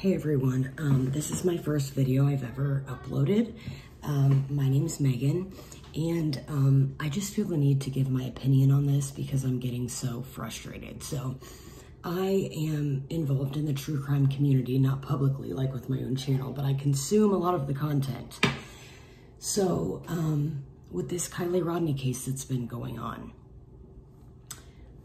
Hey everyone, um, this is my first video I've ever uploaded. Um, my name's Megan, and um, I just feel the need to give my opinion on this because I'm getting so frustrated. So, I am involved in the true crime community, not publicly like with my own channel, but I consume a lot of the content. So, um, with this Kiley Rodni case that's been going on,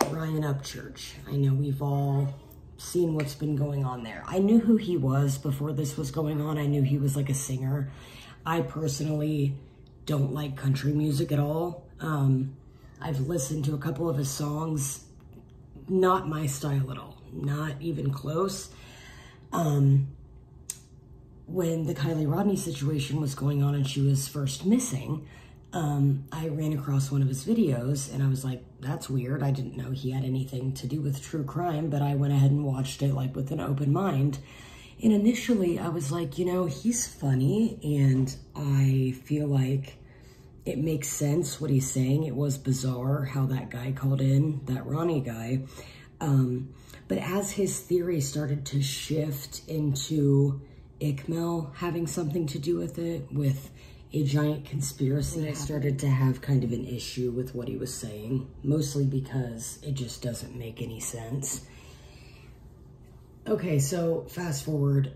Ryan Upchurch, I know we've all seen what's been going on there. I knew who he was before this was going on. I knew he was like a singer. I personally don't like country music at all. Um, I've listened to a couple of his songs. Not my style at all. Not even close. Um, when the Kiley Rodni situation was going on and she was first missing, um, I ran across one of his videos and I was like, that's weird. I didn't know he had anything to do with true crime, but I went ahead and watched it like with an open mind. And initially I was like, you know, he's funny and I feel like it makes sense what he's saying. It was bizarre how that guy called in, that Ronnie guy. Um, but as his theory started to shift into ICML having something to do with it, with a giant conspiracy. I started to have kind of an issue with what he was saying, mostly because it just doesn't make any sense. Okay, so fast forward.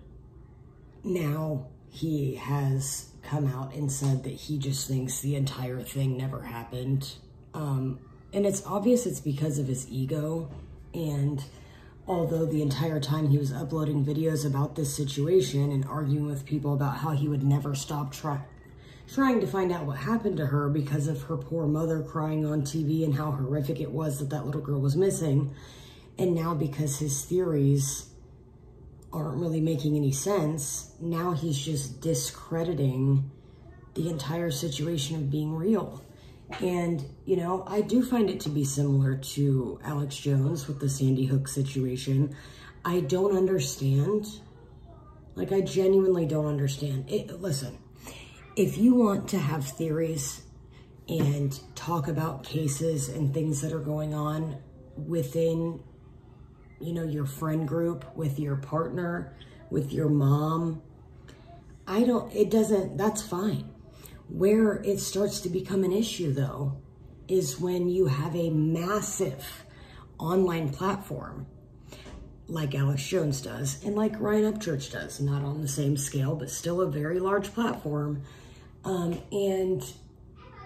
Now he has come out and said that he just thinks the entire thing never happened. Um, and it's obvious it's because of his ego. And although the entire time he was uploading videos about this situation and arguing with people about how he would never stop trying trying to find out what happened to her because of her poor mother crying on TV and how horrific it was that that little girl was missing. And now because his theories aren't really making any sense, now he's just discrediting the entire situation of being real. And, you know, I do find it to be similar to Alex Jones with the Sandy Hook situation. I don't understand. Like, I genuinely don't understand. It, listen, if you want to have theories and talk about cases and things that are going on within, you know, your friend group, with your partner, with your mom, I don't, it doesn't, that's fine. Where it starts to become an issue though, is when you have a massive online platform like Alex Jones does and like Ryan Upchurch does, not on the same scale, but still a very large platform um, and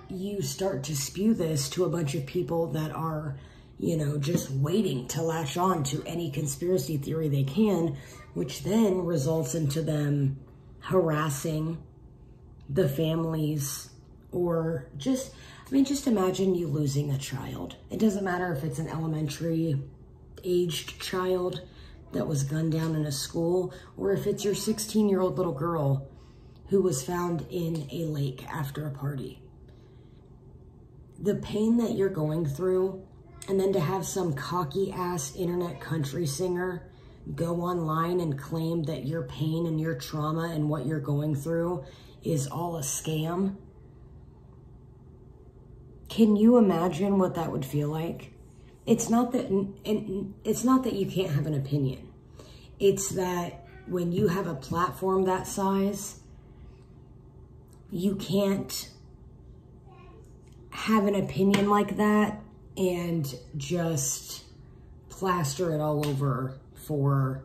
you start to spew this to a bunch of people that are, you know, just waiting to latch on to any conspiracy theory they can, which then results into them harassing the families or just, I mean, just imagine you losing a child. It doesn't matter if it's an elementary aged child that was gunned down in a school or if it's your 16 year old little girl who was found in a lake after a party. The pain that you're going through, and then to have some cocky ass internet country singer go online and claim that your pain and your trauma and what you're going through is all a scam. Can you imagine what that would feel like? It's not that it's not that you can't have an opinion. It's that when you have a platform that size, you can't have an opinion like that and just plaster it all over for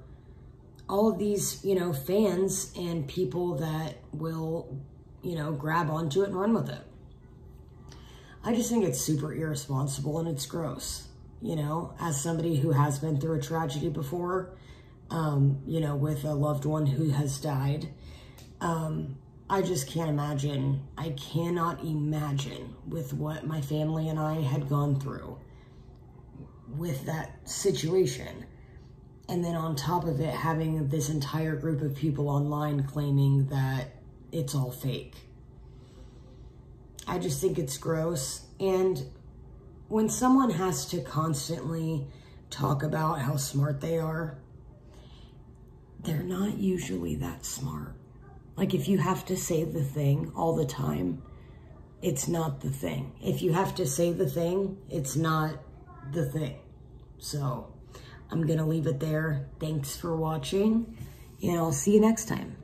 all of these, you know, fans and people that will, you know, grab onto it and run with it. I just think it's super irresponsible and it's gross, you know, as somebody who has been through a tragedy before, um, you know, with a loved one who has died. Um, I just can't imagine. I cannot imagine with what my family and I had gone through with that situation. And then on top of it, having this entire group of people online claiming that it's all fake. I just think it's gross. And when someone has to constantly talk about how smart they are, they're not usually that smart. Like if you have to say the thing all the time, it's not the thing. If you have to say the thing, it's not the thing. So I'm going to leave it there. Thanks for watching. and I'll see you next time.